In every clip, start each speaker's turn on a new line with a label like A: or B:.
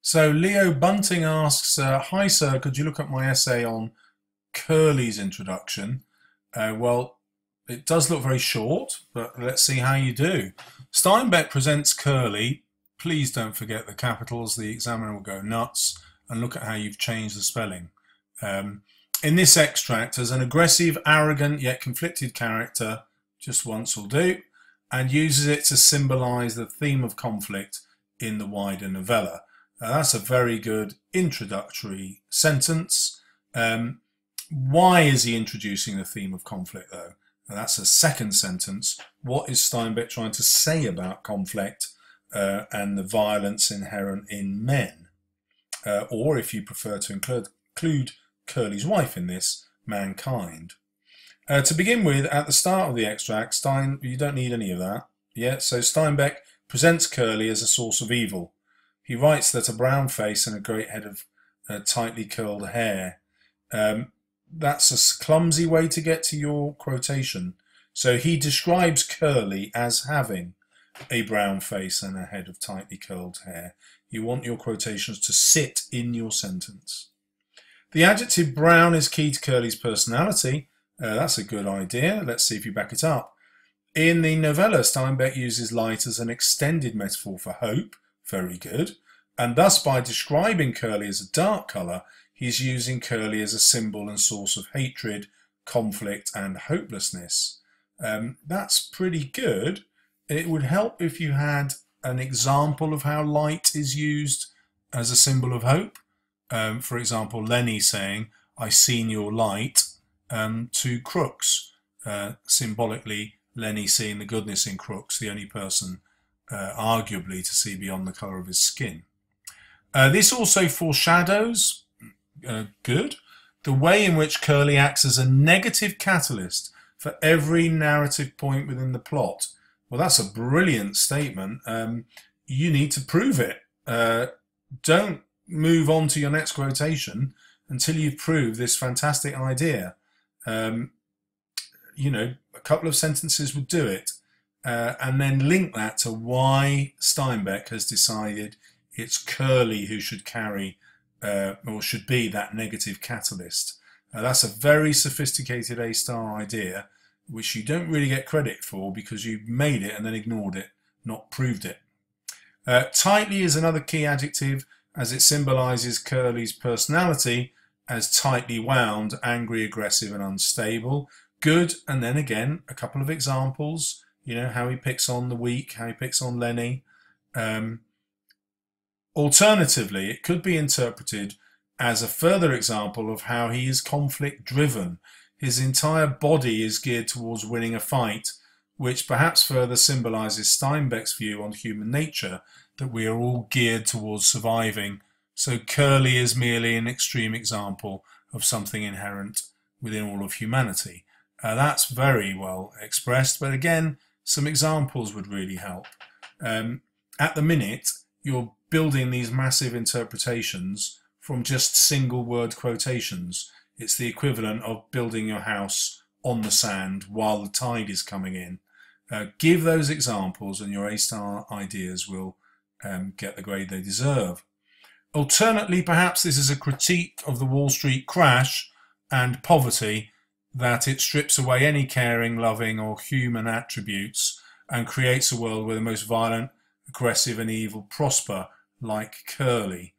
A: So Leo Bunting asks, uh, Hi sir, could you look at my essay on Curley's introduction? Uh, well, it does look very short, but let's see how you do. Steinbeck presents Curley. Please don't forget the capitals. The examiner will go nuts and look at how you've changed the spelling. Um, in this extract, as an aggressive, arrogant, yet conflicted character, just once will do, and uses it to symbolize the theme of conflict in the wider novella. Now, that's a very good introductory sentence. Um, why is he introducing the theme of conflict, though? Now, that's a second sentence. What is Steinbeck trying to say about conflict uh, and the violence inherent in men? Uh, or, if you prefer to include, include Curley's wife in this, mankind. Uh, to begin with, at the start of the extract, Stein, you don't need any of that. Yeah, so Steinbeck presents Curley as a source of evil. He writes that a brown face and a great head of uh, tightly curled hair. Um, that's a clumsy way to get to your quotation. So he describes Curley as having a brown face and a head of tightly curled hair. You want your quotations to sit in your sentence. The adjective brown is key to Curley's personality. Uh, that's a good idea. Let's see if you back it up. In the novella, Steinbeck uses light as an extended metaphor for hope. Very good. And thus, by describing Curley as a dark colour, he's using Curley as a symbol and source of hatred, conflict, and hopelessness. Um, that's pretty good. It would help if you had an example of how light is used as a symbol of hope. Um, for example, Lennie saying, I seen your light, um, to Crooks, uh, symbolically Lennie seeing the goodness in Crooks, the only person uh, arguably to see beyond the colour of his skin. Uh, this also foreshadows, uh, good, the way in which Curley acts as a negative catalyst for every narrative point within the plot. Well, that's a brilliant statement. Um, you need to prove it. Uh, don't move on to your next quotation until you've proved this fantastic idea. Um, you know, a couple of sentences would do it. Uh, and then link that to why Steinbeck has decided it's Curley who should carry uh, or should be that negative catalyst. Uh, that's a very sophisticated A star idea, which you don't really get credit for because you made it and then ignored it, not proved it. Uh, tightly is another key adjective as it symbolizes Curley's personality as tightly wound, angry, aggressive, and unstable. Good, and then again, a couple of examples. You know, how he picks on the weak, how he picks on Lennie. Um, Alternatively, it could be interpreted as a further example of how he is conflict driven. His entire body is geared towards winning a fight, which perhaps further symbolizes Steinbeck's view on human nature that we are all geared towards surviving. So Curley is merely an extreme example of something inherent within all of humanity. Uh, that's very well expressed, but again, some examples would really help. Um, at the minute, you're building these massive interpretations from just single word quotations. It's the equivalent of building your house on the sand while the tide is coming in. Uh, give those examples and your A-star ideas will um, get the grade they deserve. Alternately, perhaps this is a critique of the Wall Street crash and poverty that it strips away any caring, loving or human attributes and creates a world where the most violent, aggressive and evil prosper like Curley.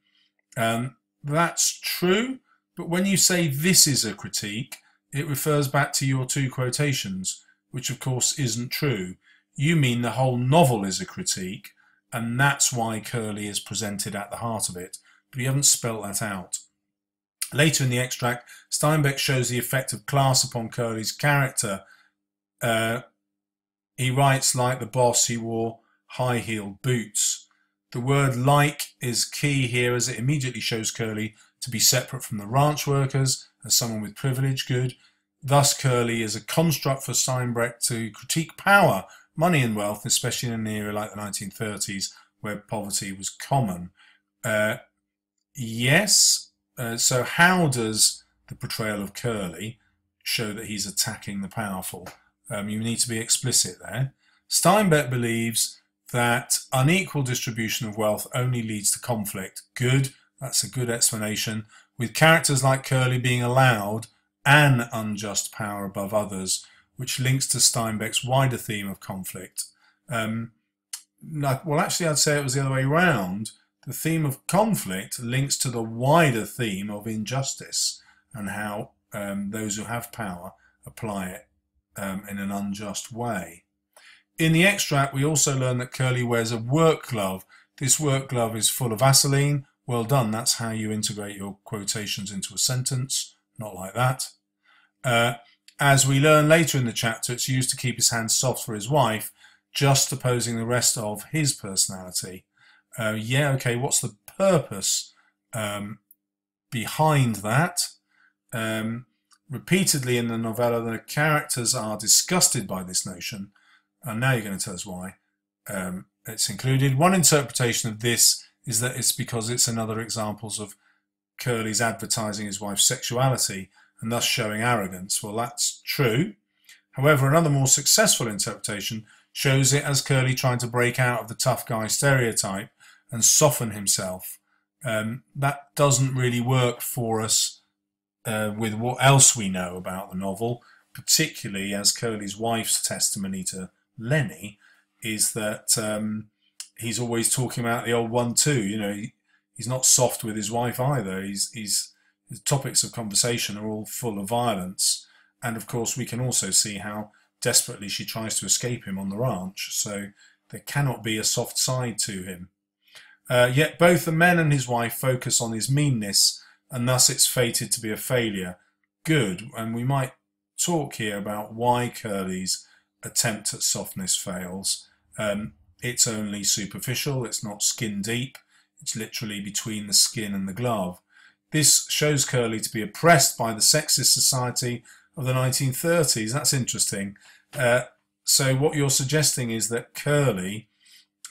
A: Um, that's true, but when you say this is a critique, it refers back to your two quotations, which of course isn't true. You mean the whole novel is a critique, and that's why Curley is presented at the heart of it, but you haven't spelt that out. Later in the extract, Steinbeck shows the effect of class upon Curley's character. Uh, he writes, like the boss, he wore high-heeled boots. The word like is key here as it immediately shows Curley to be separate from the ranch workers as someone with privilege good. Thus, Curley is a construct for Steinbeck to critique power, money and wealth, especially in an era like the 1930s where poverty was common. Uh, yes, uh, so how does the portrayal of Curley show that he's attacking the powerful? Um, you need to be explicit there. Steinbeck believes that unequal distribution of wealth only leads to conflict. Good, that's a good explanation. With characters like Curley being allowed an unjust power above others, which links to Steinbeck's wider theme of conflict. Um, well, actually, I'd say it was the other way around. The theme of conflict links to the wider theme of injustice and how um, those who have power apply it um, in an unjust way. In the extract, we also learn that Curley wears a work glove. This work glove is full of Vaseline. Well done, that's how you integrate your quotations into a sentence, not like that. Uh, as we learn later in the chapter, it's used to keep his hands soft for his wife, just opposing the rest of his personality. Uh, yeah, okay, what's the purpose um, behind that? Um, repeatedly in the novella, the characters are disgusted by this notion, and now you're going to tell us why um, it's included. One interpretation of this is that it's because it's another examples of Curley's advertising his wife's sexuality and thus showing arrogance. Well, that's true. However, another more successful interpretation shows it as Curley trying to break out of the tough guy stereotype and soften himself. Um, that doesn't really work for us uh, with what else we know about the novel, particularly as Curley's wife's testimony to Lennie is that um, he's always talking about the old one too. You know, he, he's not soft with his wife either. He's he's the topics of conversation are all full of violence, and of course we can also see how desperately she tries to escape him on the ranch. So there cannot be a soft side to him. Uh, yet both the men and his wife focus on his meanness, and thus it's fated to be a failure. Good, and we might talk here about why Curley's attempt at softness fails. Um, it's only superficial, it's not skin deep, it's literally between the skin and the glove. This shows Curley to be oppressed by the sexist society of the 1930s. That's interesting. Uh, so what you're suggesting is that Curley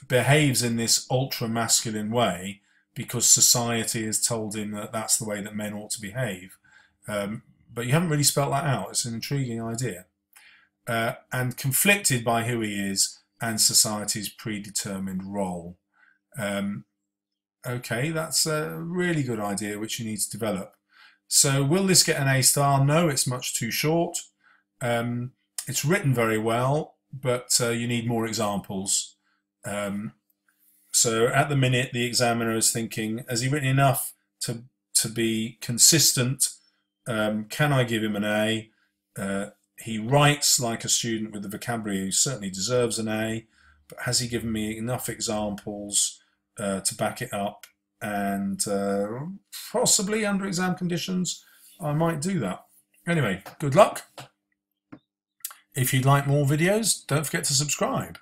A: behaves in this ultra masculine way because society has told him that that's the way that men ought to behave. Um, but you haven't really spelt that out. It's an intriguing idea. Uh, and conflicted by who he is and society's predetermined role. Um, okay, that's a really good idea which you need to develop. So will this get an A star? No, it's much too short. Um, it's written very well, but uh, you need more examples. Um, so at the minute, the examiner is thinking, has he written enough to to be consistent? Um, can I give him an A? Uh, he writes like a student with the vocabulary who certainly deserves an A, but has he given me enough examples uh, to back it up? And uh, possibly under exam conditions, I might do that. Anyway, good luck. If you'd like more videos, don't forget to subscribe.